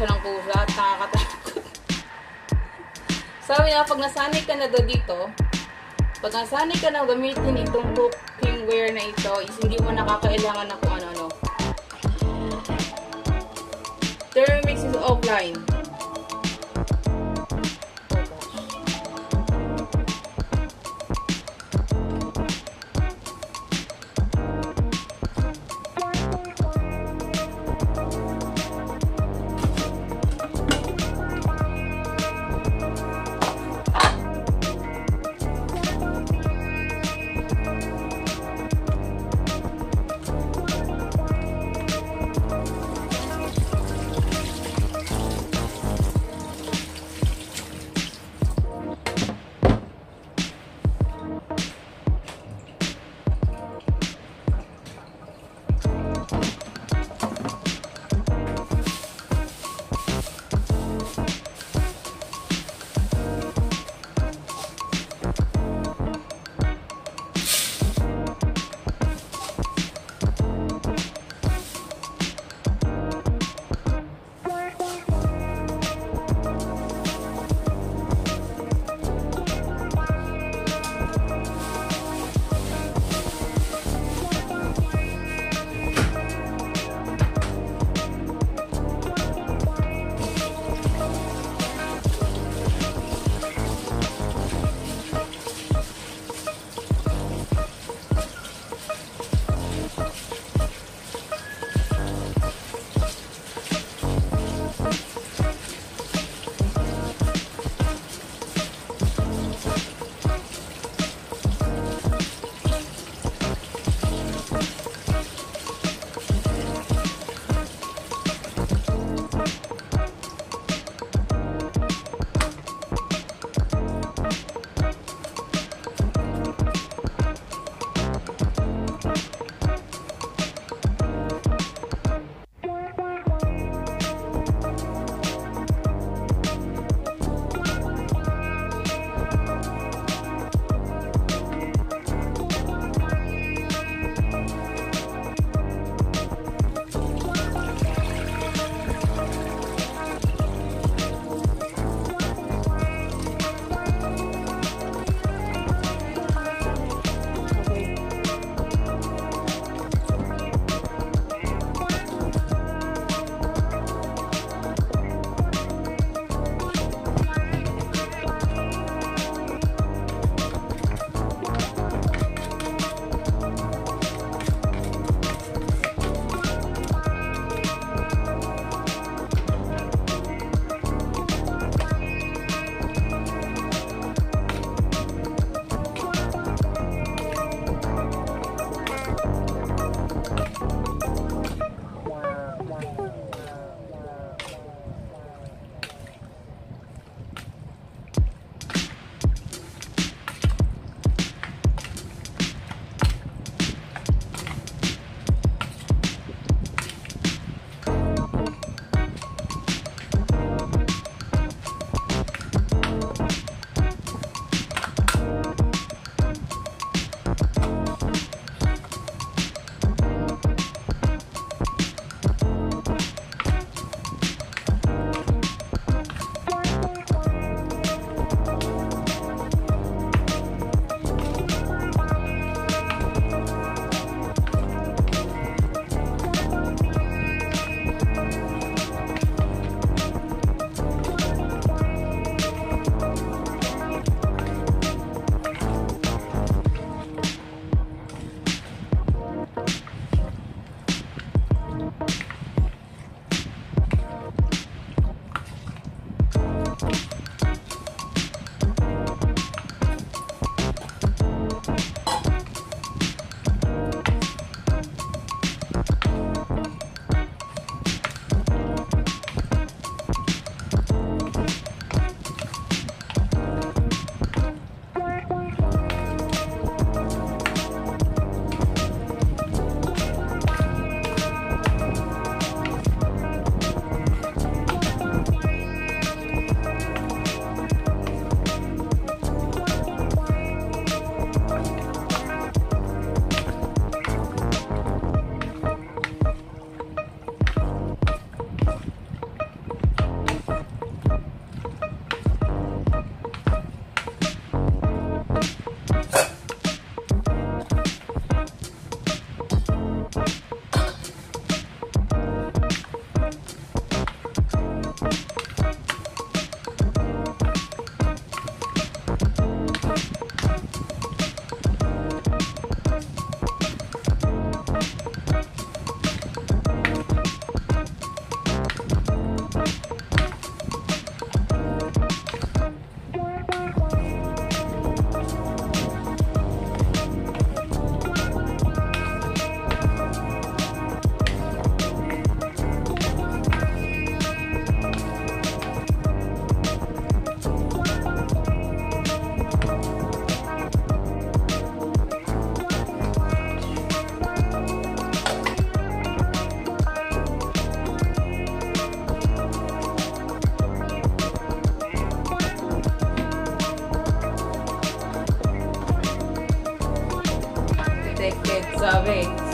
siya ng kusa at nakakatakot. Sabi niya, pag nasanay ka na daw dito, pag nasanay ka na gamitin itong cookware na ito, is hindi mo nakakailangan ng kung ano-ano. Thermomix is offline.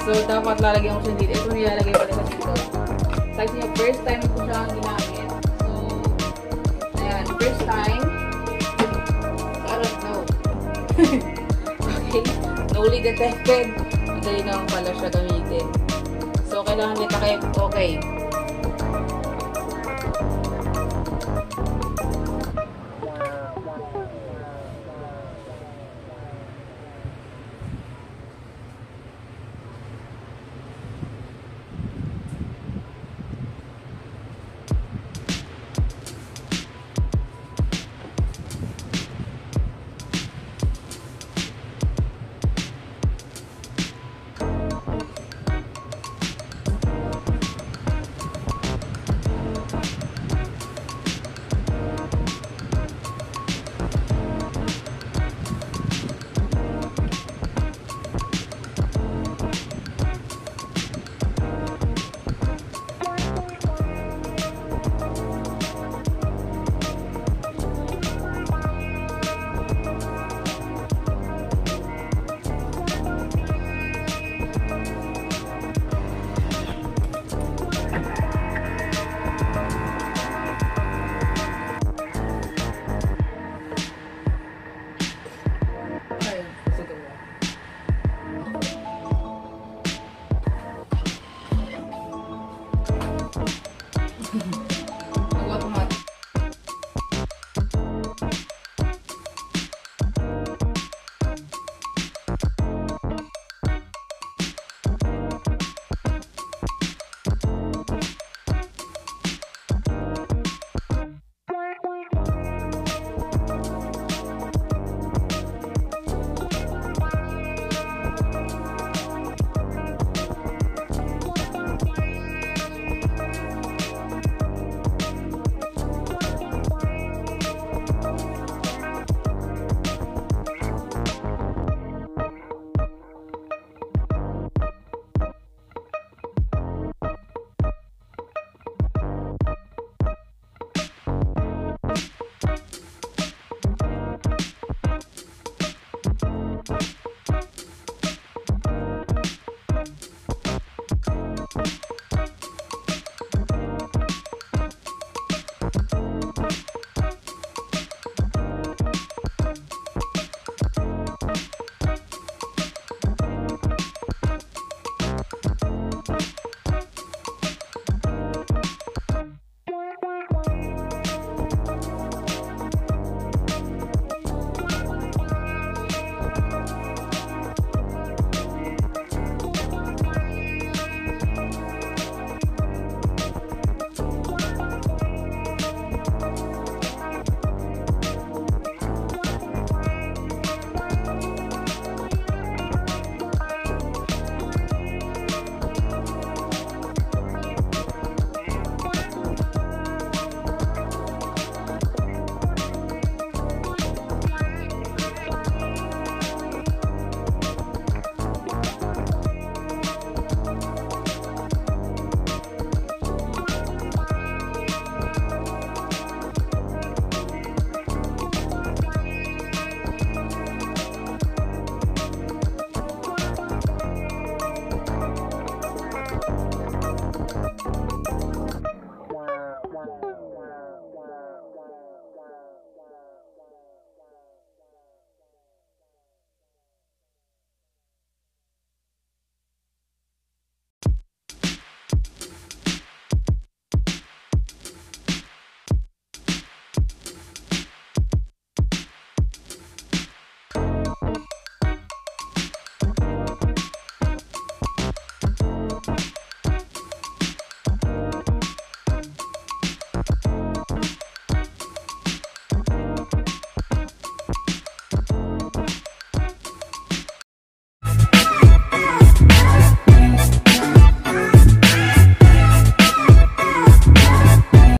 So, dapat lalagyan ko siya dito. Ito nilalagay pala sa dito. Sabi niya, first time ko siya ginamit. So, ayan, first time. I don't know. okay, newly detected. Madali naman pala siya gamitin. So, kailangan kita kayo, okay.